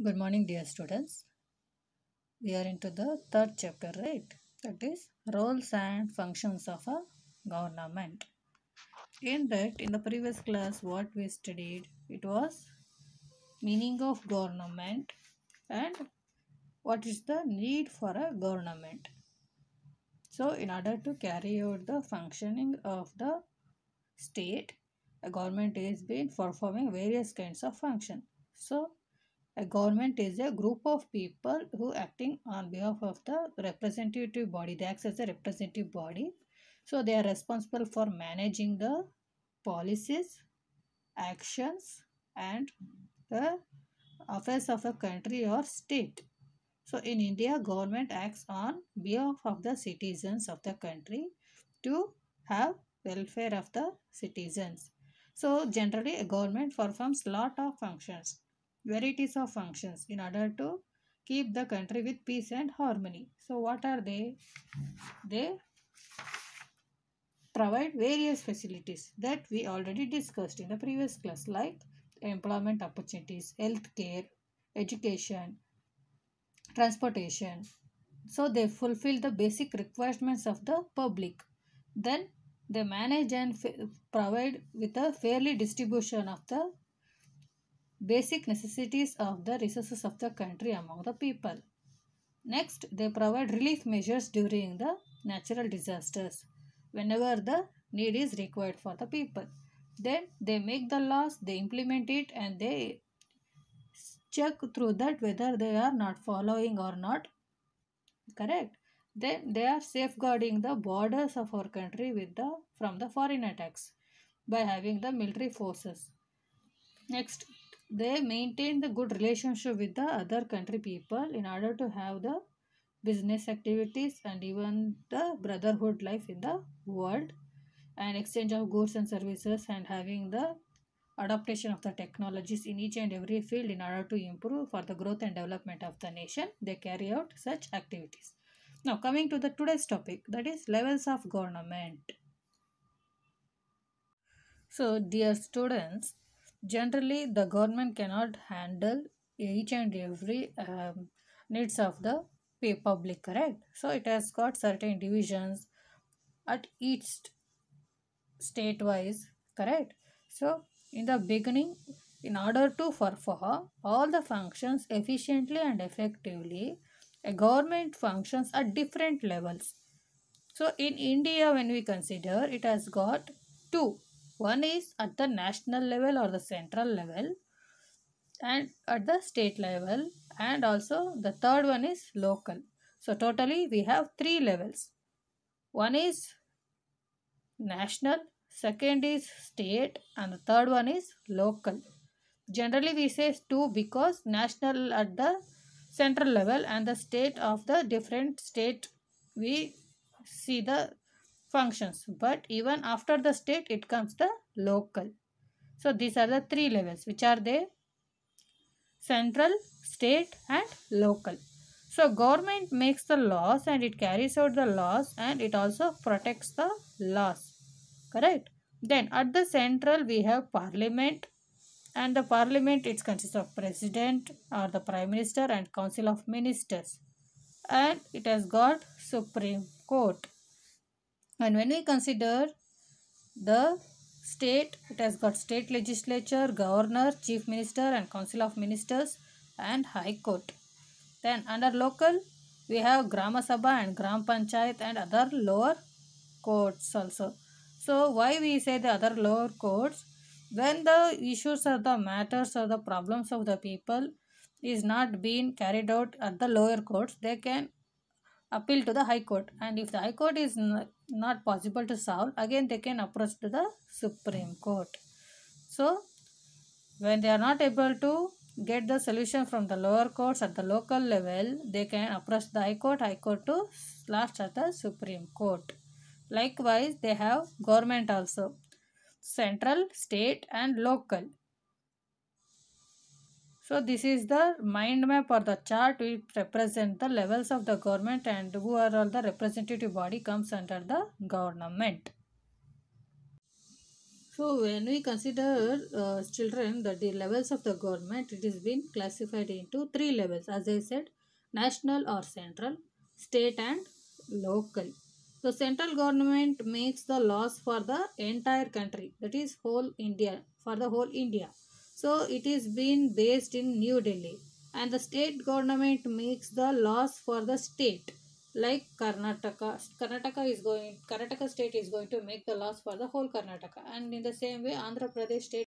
Good morning, dear students. We are into the third chapter, right? That is roles and functions of a government. In that, in the previous class, what we studied, it was meaning of government and what is the need for a government. So, in order to carry out the functioning of the state, a government is been performing various kinds of function. So, a government is a group of people who acting on behalf of the representative body. They act as a representative body. So they are responsible for managing the policies, actions, and the affairs of a country or state. So in India, government acts on behalf of the citizens of the country to have welfare of the citizens. So generally, a government performs lot of functions varieties of functions in order to keep the country with peace and harmony. So, what are they? They provide various facilities that we already discussed in the previous class, like employment opportunities, health care, education, transportation. So, they fulfill the basic requirements of the public. Then, they manage and provide with a fairly distribution of the basic necessities of the resources of the country among the people. Next, they provide relief measures during the natural disasters whenever the need is required for the people. Then they make the laws, they implement it, and they check through that whether they are not following or not. Correct. Then they are safeguarding the borders of our country with the from the foreign attacks by having the military forces. Next, they maintain the good relationship with the other country people in order to have the business activities and even the brotherhood life in the world. And exchange of goods and services and having the adaptation of the technologies in each and every field in order to improve for the growth and development of the nation they carry out such activities. Now coming to the today's topic that is levels of government. So dear students generally the government cannot handle each and every um, needs of the public correct? So it has got certain divisions at each state wise correct? So in the beginning in order to perform all the functions efficiently and effectively a government functions at different levels. So in india when we consider it has got two one is at the national level or the central level and at the state level and also the third one is local. So totally we have three levels. One is national, second is state and the third one is local. Generally we say two because national at the central level and the state of the different state we see the functions. But even after the state it comes the local. So these are the three levels which are they central state and local. So government makes the laws and it carries out the laws and it also protects the laws. Correct? Then at the central we have parliament. And the parliament it consists of president or the prime minister and council of ministers. And it has got supreme court and when we consider the state, it has got state legislature, governor, chief minister and council of ministers and high court. Then under local, we have Grama Sabha and Gram Panchayat and other lower courts also. So why we say the other lower courts? When the issues or the matters or the problems of the people is not being carried out at the lower courts, they can appeal to the high court. And if the high court is not possible to solve again they can approach to the supreme court. So when they are not able to get the solution from the lower courts at the local level they can approach the high court high court to last at the supreme court. Likewise they have government also. Central state and local so this is the mind map or the chart which represent the levels of the government and who are all the representative body comes under the government. So when we consider uh, children, that the levels of the government, it is been classified into three levels. As I said, national or central, state and local. The central government makes the laws for the entire country, that is whole India, for the whole India. So it is being based in New Delhi, and the state government makes the laws for the state like Karnataka. Karnataka is going Karnataka state is going to make the laws for the whole Karnataka and in the same way Andhra Pradesh state